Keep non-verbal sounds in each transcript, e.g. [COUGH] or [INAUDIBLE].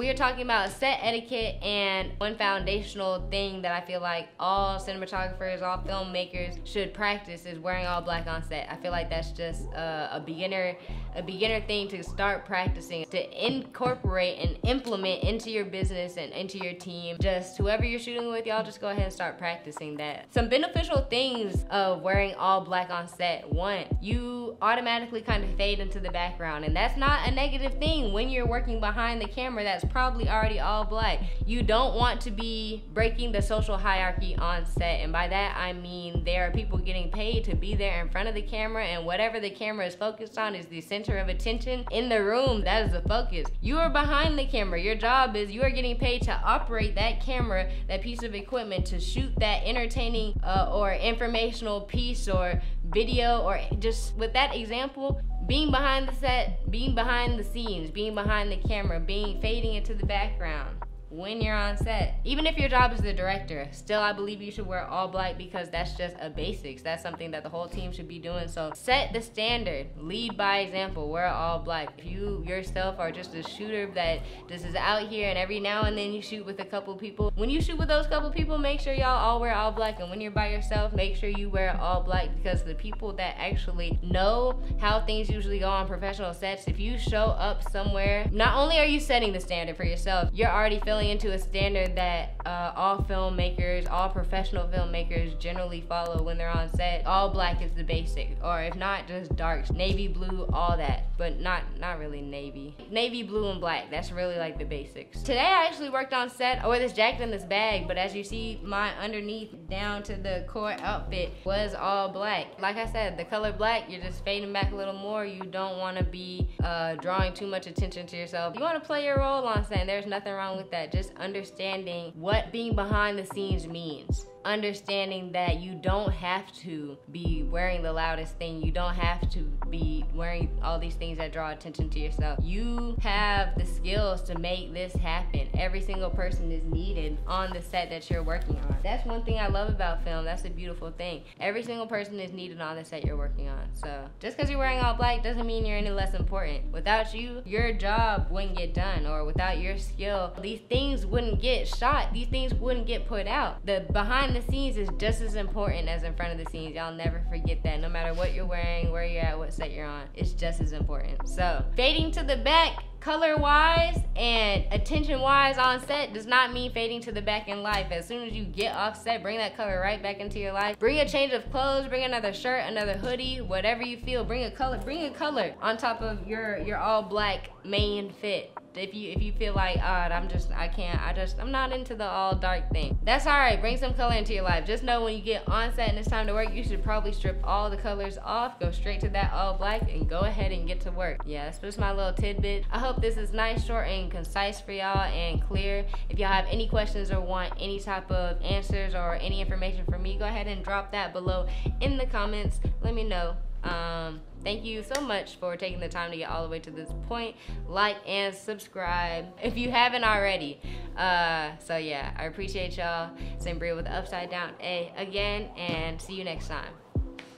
We are talking about set etiquette and one foundational thing that I feel like all cinematographers, all filmmakers should practice is wearing all black on set. I feel like that's just a, beginner, a beginner thing to start practicing, to incorporate and implement into your business and into your team. Just whoever you're shooting with, y'all just go ahead and start practicing that. Some beneficial things of wearing all black on set. One, you automatically kind of fade into the background, and that's not a negative thing when you're working behind the camera. That's probably already all black. You don't want to be breaking the social hierarchy on set. And by that, I mean there are people getting paid to be there in front of the camera, and whatever the camera is focused on is the center of attention in the room. That is the focus. You are behind the camera. Your job is you are getting paid to operate that camera, that piece of equipment, to shoot that entertaining uh, or informational piece or video or just with that example being behind the set, being behind the scenes, being behind the camera, being fading into the background when you're on set. Even if your job is the director, still I believe you should wear all black because that's just a basics. That's something that the whole team should be doing. So set the standard, lead by example, wear all black. If you yourself are just a shooter that just is out here and every now and then you shoot with a couple people, when you shoot with those couple people, make sure y'all all wear all black. And when you're by yourself, make sure you wear all black because the people that actually know how things usually go on professional sets, if you show up somewhere, not only are you setting the standard for yourself, you're already feeling into a standard that uh, all filmmakers, all professional filmmakers generally follow when they're on set. All black is the basic, or if not, just darks, navy blue, all that, but not not really navy. Navy blue and black. That's really like the basics. Today I actually worked on set. I wore this jacket and this bag, but as you see, my underneath down to the core outfit was all black. Like I said, the color black, you're just fading back a little more. You don't want to be uh, drawing too much attention to yourself. You want to play your role on set. And there's nothing wrong with that just understanding what being behind the scenes means understanding that you don't have to be wearing the loudest thing. You don't have to be wearing all these things that draw attention to yourself. You have the skills to make this happen. Every single person is needed on the set that you're working on. That's one thing I love about film. That's a beautiful thing. Every single person is needed on the set you're working on. So just because you're wearing all black doesn't mean you're any less important. Without you, your job wouldn't get done, or without your skill, these things wouldn't get shot. These things wouldn't get put out. The behind the scenes is just as important as in front of the scenes. Y'all never forget that. No matter what you're wearing, where you're at, what set you're on, it's just as important. So, fading to the back, color wise and attention wise on set does not mean fading to the back in life. As soon as you get off set, bring that color right back into your life. Bring a change of clothes, bring another shirt, another hoodie, whatever you feel. Bring a color, bring a color on top of your your all black main fit. If you if you feel like odd i'm just i can't i just i'm not into the all dark thing. That's all right. Bring some color into your life. Just know when you get on set and it's time to work you should probably strip all the colors off go straight to that all black and go ahead and get to work. Yeah that's just my little tidbit. I hope this is nice short and concise for y'all and clear. If y'all have any questions or want any type of answers or any information from me go ahead and drop that below in the comments. Let me know. Um, thank you so much for taking the time to get all the way to this point. Like and subscribe if you haven't already. Uh, so yeah, I appreciate y'all. Same Bria with Upside Down A again, and see you next time.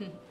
[LAUGHS]